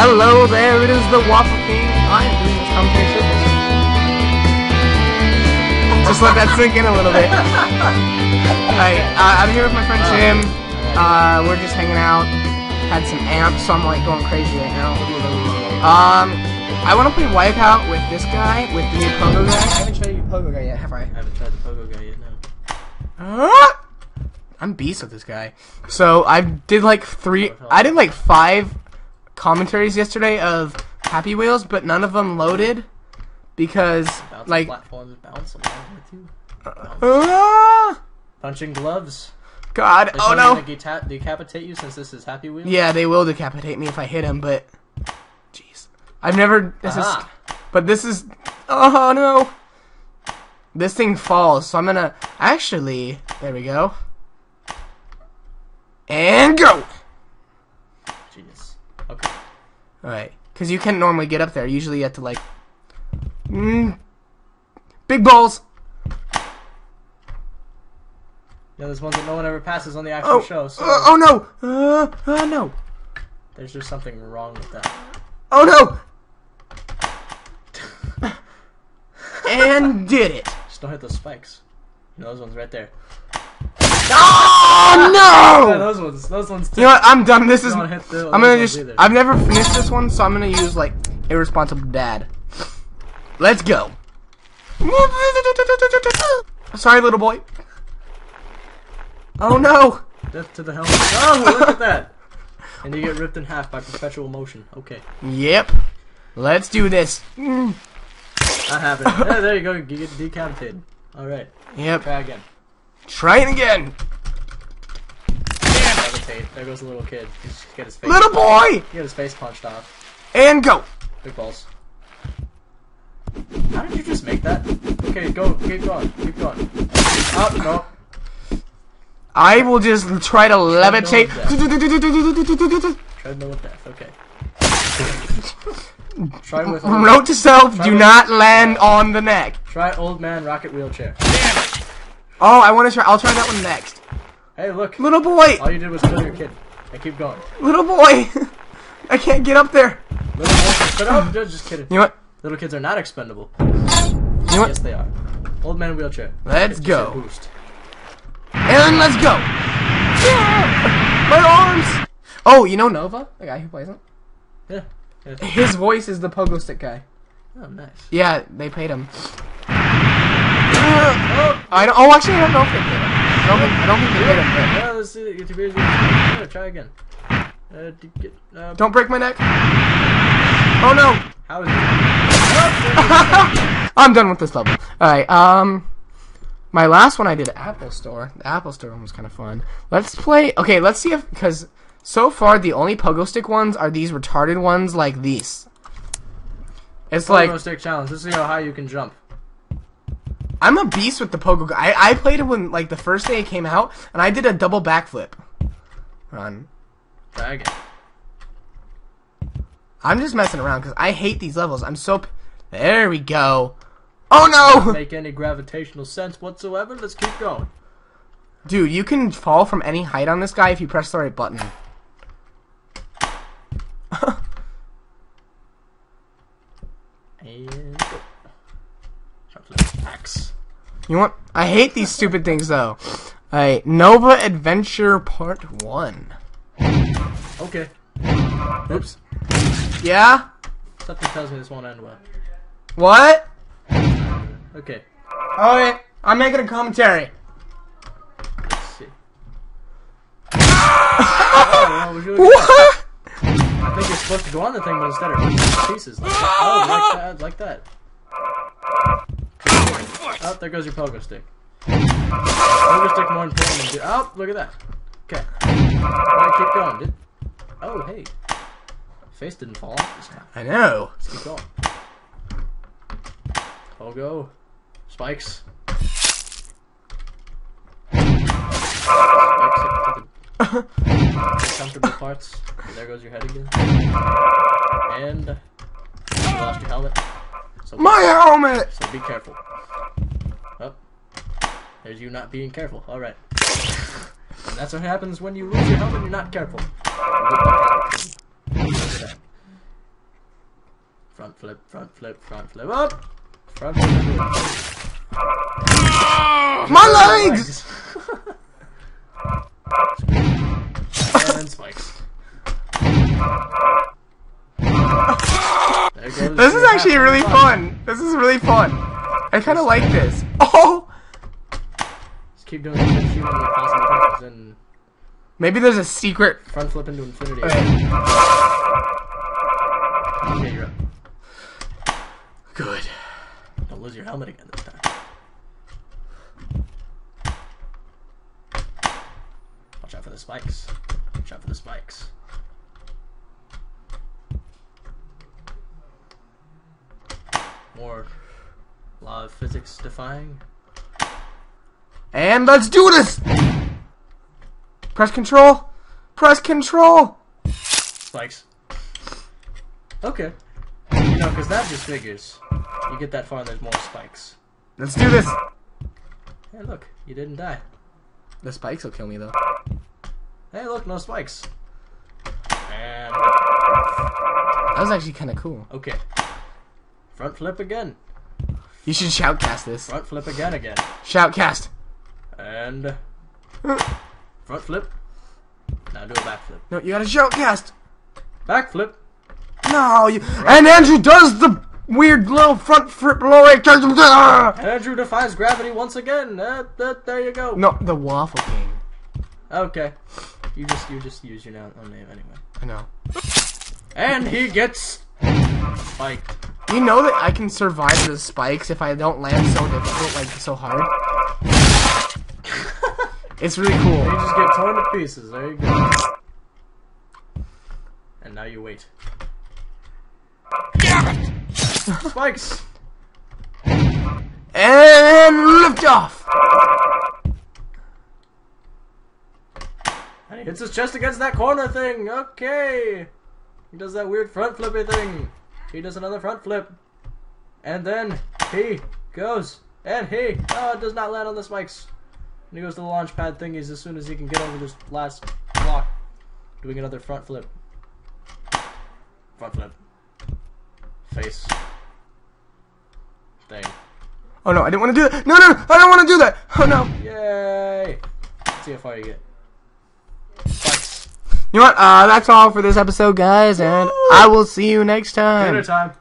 Hello there, it is the Waffle King. I am doing this commentary service. Just let that sink in a little bit. Alright, uh, I'm here with my friend Jim. Uh, we're just hanging out. Had some amps, so I'm like going crazy right now. Um, I want to play Wipeout with this guy, with the new Pogo guy. I haven't shown you Pogo guy yet, have I? I haven't tried the Pogo guy yet, no. Ah! I'm beast with this guy. So I did like three. I did like five commentaries yesterday of Happy Wheels, but none of them loaded because Bounce like platforms, bounce along with you. ah! Punching gloves. God, They're oh no. gonna decapitate you since this is Happy Wheels. Yeah, they will decapitate me if I hit him, but jeez, I've never. This Aha. is, but this is. Oh no. This thing falls, so I'm gonna actually. There we go. And go. Genius. Okay. Alright. Because you can't normally get up there. Usually you have to, like. Mm, big balls! Yeah, there's ones that no one ever passes on the actual Oh, show, so uh, oh no! Uh, oh no! there's just something wrong with that. Oh no! and did it! Just don't hit those spikes. You know, those ones right there. Oh Yeah, no! those ones. Those ones too. You know what? I'm done. This is. I'm gonna just. either. I've never finished this one, so I'm gonna use, like, irresponsible dad. Let's go. Sorry, little boy. Oh no! Death to the helmet. Oh, look at that! And you get ripped in half by perpetual motion. Okay, Yep. Let's do this. Mm. that happened. yeah, there you go. You get decapitated. All right, Yep. try again. Trying again. Decapitate. There goes the little kid. He's get his face. Little boy! He get his face punched off. And go. Big balls. How did you just make that? Okay, go. Keep going. Keep going. Oh no. I will just try to levitate. Treadmill of death. Okay. Try with. Note to self: Do not land on the neck. Try old man rocket wheelchair. Damn it! Oh, I want to try. I'll try that one next. Hey, look. Little boy, All you did was kill your kid. Hey, keep going. little boy. I can't get up there. Little boys, but oh, just kidding. You know what? Little kids are not expendable. You know Yes, they are. Old man wheelchair. Let's 50% go. Boost. And let's go. Yeah! My arms. Oh, you know Nova, the guy who plays it. Yeah. yeah. His voice is the pogo stick guy. Oh, nice. Yeah, they paid him. I don't. Oh, actually, I don't know if they paid him. I don't don't think they paid him. Yeah, let's see. Get your. Yeah, try again. Uh, get, uh, don't break my neck. Oh no! how is it? I'm done with this level. Alright, um. My last one I did at Apple Store. The Apple Store one was kind of fun. Let's play. Okay, let's see if. Because so far, the only pogo stick ones are these retarded ones like these. It's Like, like. stick challenge. Let's see how high you can jump. I'm a beast with the pogo. I, I played it when, like, the first day it came out, and I did a double backflip. Run. Try again. I'm just messing around because I hate these levels. I'm so. P- there we go. Oh no! Make any gravitational sense whatsoever? Let's keep going. Dude, you can fall from any height on this guy if you press the right button. And go. Jump to the max. You want? I hate these stupid things though. Alright, Nova Adventure Part 1. Okay. Oops. Yeah? Something tells me this won't end well. What? Okay. Alright, I'm making a commentary. Let's see. oh. What? I think you're supposed to go on the thing, but instead of pieces. Like that. Oh, like that, like that. Oh, there goes your pogo stick. Pogo stick more important than do. Oh, look at that. Okay. Alright, keep going. Did... Oh, hey. Face didn't fall off this time. I know. Let's keep going. Pogo. Spikes. Spikes to the comfortable parts. Okay, there goes your head again. And you lost your helmet. So My helmet! so be careful. There's you not being careful. All right. And that's what happens when you lose your helmet. And you're not careful. Look at that. Front flip, front flip, front flip, up! Front flip. My legs! and spikes. This is actually really fun. This is really fun. I kind of like this. Keep doing this shooting with possible touches and Maybe there's a secret. front flip into infinity. Okay. Okay, you're up. Good. Don't lose your helmet again this time. Watch out for the spikes. Watch out for the spikes. More law of physics defying. And let's do this! Press control. Press control. Spikes. Okay. You know, because that just figures. You get that far and there's more spikes. Let's do this. Hey, look, you didn't die. The spikes will kill me though. Hey, look, no spikes. And That was actually kind of cool. okay. Front flip again. You should shoutcast this. Front flip again again. Shoutcast. And front flip. Now do a back flip. No, you gotta shoutcast. Back flip. No, you. And Andrew does the weird little front flip low rate. No, And Andrew defies gravity once again. Uh, uh, there you go. No, the Waffle King. Okay. You just you just use your own name anyway. I know. And he gets spiked. You know that I can survive the spikes if I don't land so difficult, like so hard. It's really cool. You just get torn to pieces. There you go. And now you wait. Spikes. And lift off. And he hits his chest against that corner thing. Okay. He does that weird front flippy thing. He does another front flip. And then he goes. And he uh, does not land on the spikes. And he goes to the launch pad thingies as soon as he can get over this last block. Doing another front flip. Front flip. Face. Thing. Oh no, I didn't want to do that. No, no, I don't want to do that. Oh no. Yay! Let's see how far you get. You know what? Uh, that's all for this episode, guys, and I will see you next time. Dinner time.